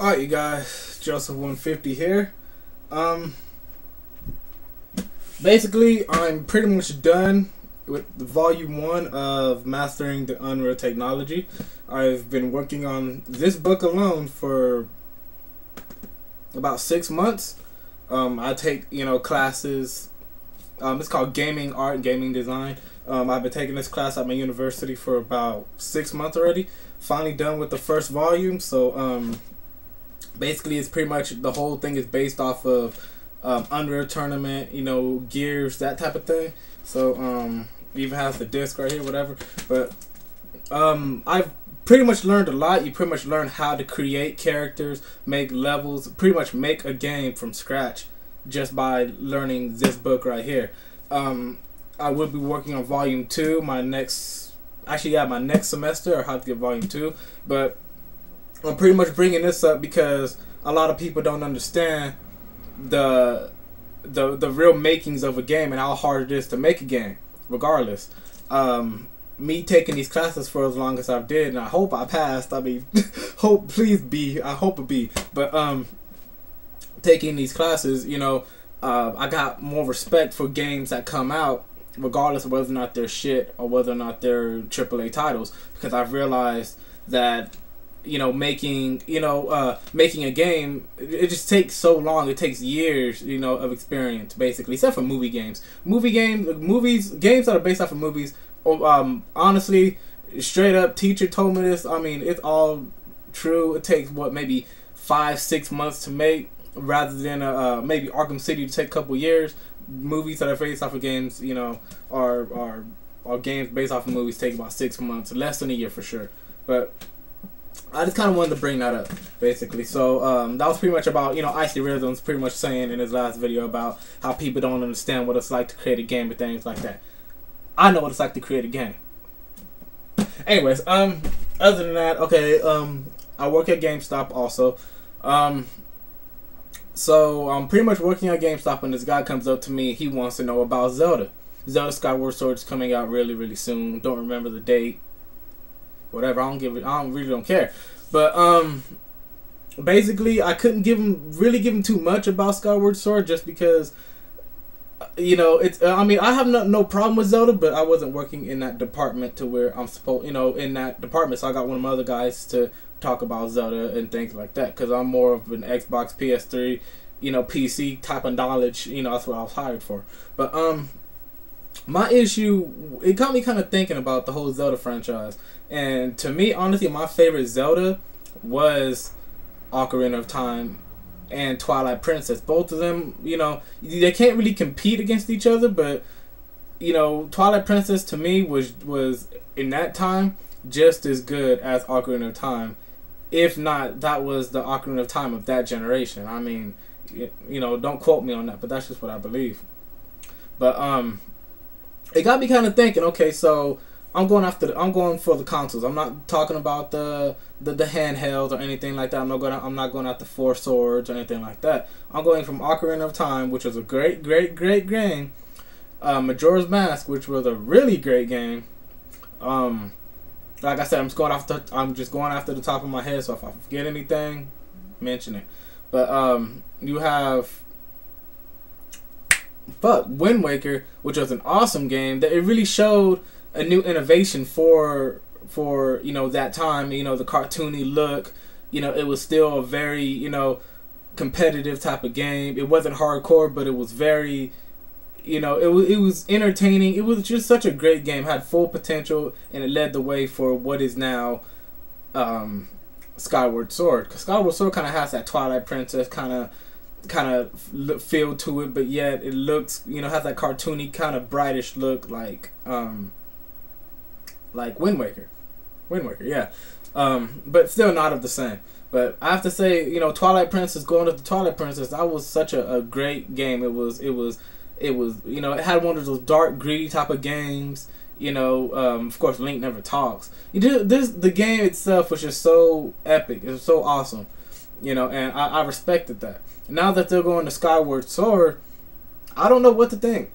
Alright, you guys, Joseph 150 here. Um, basically, I'm pretty much done with the volume one of Mastering the Unreal Technology. I've been working on this book alone for about six months. Um, I take, you know, classes. Um, it's called Gaming Art and Gaming Design. Um, I've been taking this class at my university for about six months already. Finally done with the first volume, so um, basically it's pretty much the whole thing is based off of um, Unreal Tournament, you know, Gears, that type of thing. So um, even has the disc right here, whatever. But um, I've pretty much learned a lot. You pretty much learn how to create characters, make levels, pretty much make a game from scratch just by learning this book right here. Um, I will be working on volume two. My next, actually, yeah, my next semester or how to get volume two. But I'm pretty much bringing this up because a lot of people don't understand the the the real makings of a game and how hard it is to make a game. Regardless, um, me taking these classes for as long as I did, and I hope I passed. I mean, hope please be. I hope it be. But um, taking these classes, you know, uh, I got more respect for games that come out, regardless of whether or not they're shit or whether or not they're AAA titles, because I've realized that you know making you know uh, making a game it just takes so long. It takes years you know of experience basically except for movie games. Movie games movies games that are based off of movies oh, um, honestly straight up teacher told me this i mean it's all true. It takes what maybe five six months to make rather than uh, maybe arkham city to take a couple years. Movies that are based off of games you know are are are games based off of movies take about six months less than a year for sure. But I just kind of wanted to bring that up, basically. So um, that was pretty much about you know Icy Rhythms pretty much saying in his last video about how people don't understand what it's like to create a game and things like that. I know what it's like to create a game. Anyways, um, other than that, okay, um, I work at GameStop also. Um, so I'm pretty much working at GameStop, and this guy comes up to me. He wants to know about Zelda. Zelda Skyward Sword is coming out really, really soon. Don't remember the date whatever. I don't give it. I don't really don't care. But um, basically, I couldn't give him really give him too much about Skyward Sword just because. Uh, you know, it's. Uh, I mean, I have no no problem with Zelda, but I wasn't working in that department to where I'm supposed. You know, in that department, so I got one of my other guys to talk about Zelda and things like that. Because I'm more of an Xbox, PS3, you know, PC type of knowledge. You know, that's what I was hired for. But um, my issue it got me kind of thinking about the whole Zelda franchise. And to me, honestly, my favorite Zelda was Ocarina of Time and Twilight Princess. Both of them, you know, they can't really compete against each other, but you know, Twilight Princess to me was was in that time just as good as Ocarina of Time. If not, that was the Ocarina of Time of that generation. I mean, you know, don't quote me on that, but that's just what I believe. But um, it got me kind of thinking. Okay, so I'm going after. The, I'm going for the consoles. I'm not talking about the the, the handhelds or anything like that. I'm not going. I'm not going after Four Swords or anything like that. I'm going from Ocarina of Time, which was a great, great, great game. Uh, Majora's Mask, which was a really great game. Um, like I said, I'm just going the. I'm just going after the top of my head. So if I forget anything, mention it. But um, you have fuck Wind Waker, which was an awesome game that it really showed a new innovation for for you know that time. You know the cartoony look. You know it was still a very you know competitive type of game. It wasn't hardcore, but it was very you know it was it was entertaining. It was just such a great game. Had full potential, and it led the way for what is now. Um, Skyward Sword, because Skyward Sword kind of has that Twilight Princess kind of kind of feel to it, but yet it looks, you know, has that cartoony kind of brightish look like um like Wind Waker. Wind Waker, yeah. Um, but still not of the same. But I have to say, you know, Twilight Princess going to the Twilight Princess, that was such a, a great game. It was it was it was you know, it had one of those dark, greedy type of games. You know, um, of course Link never talks. You do this the game itself was just so epic. It was so awesome. You know, and I, I respected that. Now that they're going to Skyward Sword, I don't know what to think.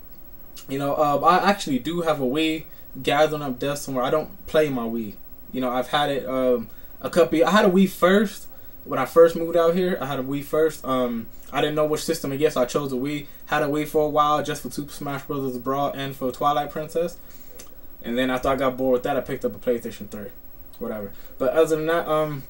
You know, uh, I actually do have a Wii gathering up dust somewhere. I don't play my Wii. You know, I've had it um, a couple. I had a Wii first, when I first moved out here, I had a Wii first. Um, I didn't know which system get, so I chose a Wii. Had a Wii for a while, just for Super Smash Bros. Brawl and for Twilight Princess. And then after I got bored with that, I picked up a PlayStation 3. Whatever. But other than that, um,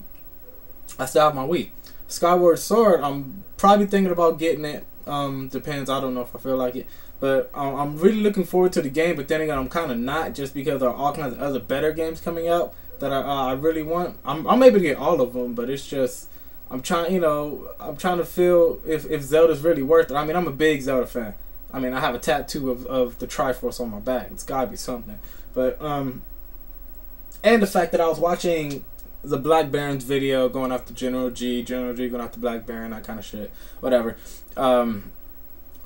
I still have my Wii. Skyward Sword, I'm probably thinking about getting it. Um, depends. I don't know if I feel like it. But um, I'm really looking forward to the game. But then again, I'm kind of not just because there are all kinds of other better games coming out that I, uh, I really want. I'm, I'm able to get all of them, but it's just I'm trying. You know, I'm trying to feel if if Zelda's really worth it. I mean, I'm a big Zelda fan. I mean, I have a tattoo of, of the Triforce on my back. It's gotta be something. But um, and the fact that I was watching the Black Barons video going after General G, General G going after Black Baron, that kind of shit. Whatever. Um,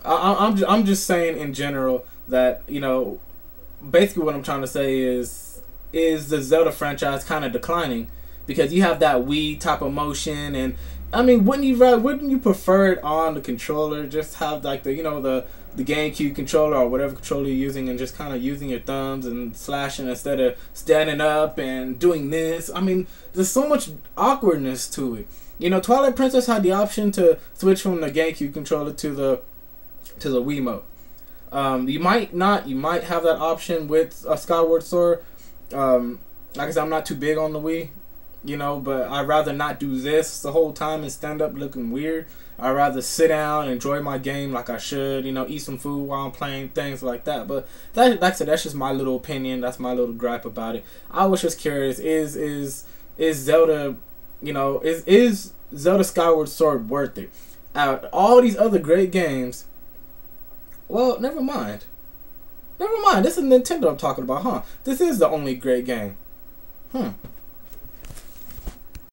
I, I'm just, I'm just saying in general that you know, basically what I'm trying to say is is the Zelda franchise kind of declining because you have that Wii type of motion and I mean wouldn't you wouldn't you prefer it on the controller just have like the you know the the GameCube controller or whatever controller you're using and just kind of using your thumbs and slashing instead of standing up and doing this. I mean, there's so much awkwardness to it. You know, Twilight Princess had the option to switch from the GameCube controller to the to the Wiimote. Um, you might not. You might have that option with a Skyward Sword. Um, like I said, I'm not too big on the Wii, you know, but I'd rather not do this the whole time and stand up looking weird. I'd rather sit down, enjoy my game like I should, you know, eat some food while I'm playing, things like that. But that, like I said, that's just my little opinion. That's my little gripe about it. I was just curious: is is is Zelda, you know, is is Zelda Skyward Sword worth it? Out all these other great games, well, never mind. Never mind. This is Nintendo I'm talking about, huh? This is the only great game. Hmm.